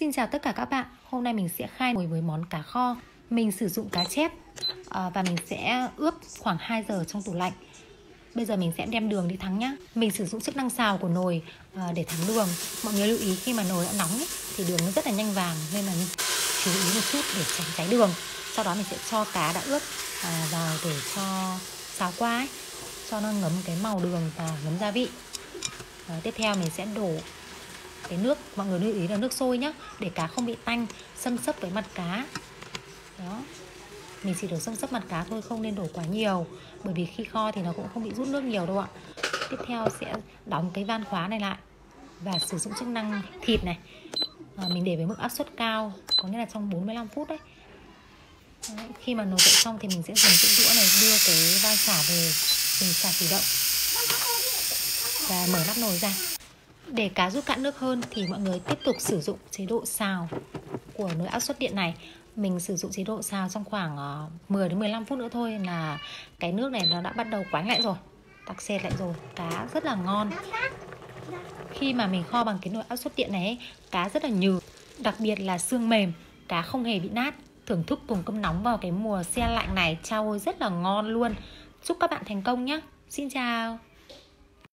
Xin chào tất cả các bạn, hôm nay mình sẽ khai nồi với món cá kho. Mình sử dụng cá chép à, và mình sẽ ướp khoảng 2 giờ trong tủ lạnh. Bây giờ mình sẽ đem đường đi thắng nhá. Mình sử dụng chức năng xào của nồi à, để thắng đường. Mọi người lưu ý khi mà nồi đã nóng ấy, thì đường nó rất là nhanh vàng Nên là chú ý một chút để tránh cháy đường. Sau đó mình sẽ cho cá đã ướp à, vào để cho xào qua ấy Cho nó ngấm cái màu đường và ngấm gia vị. Tiếp theo mình sẽ đổ cái nước mọi người lưu ý là nước sôi nhá để cá không bị tanh xâm xấp với mặt cá. Đó. Mình chỉ đổ xâm xấp mặt cá thôi không nên đổ quá nhiều bởi vì khi kho thì nó cũng không bị rút nước nhiều đâu ạ. Tiếp theo sẽ đóng cái van khóa này lại và sử dụng chức năng thịt này. À, mình để với mức áp suất cao có nghĩa là trong 45 phút đấy. Đấy, khi mà nồi chạy xong thì mình sẽ dùng chiếc đũa này đưa cái van xả về mình xả chủ động và mở nắp nồi ra để cá rút cạn nước hơn thì mọi người tiếp tục sử dụng chế độ xào của nồi áp suất điện này. Mình sử dụng chế độ xào trong khoảng ờ, 10 đến 15 phút nữa thôi là cái nước này nó đã bắt đầu quánh lại rồi, tắc xe lại rồi, cá rất là ngon. Khi mà mình kho bằng cái nồi áp suất điện này cá rất là nhừ, đặc biệt là xương mềm, cá không hề bị nát. Thưởng thức cùng cơm nóng vào cái mùa xe lạnh này, trao rất là ngon luôn. Chúc các bạn thành công nhé. Xin chào.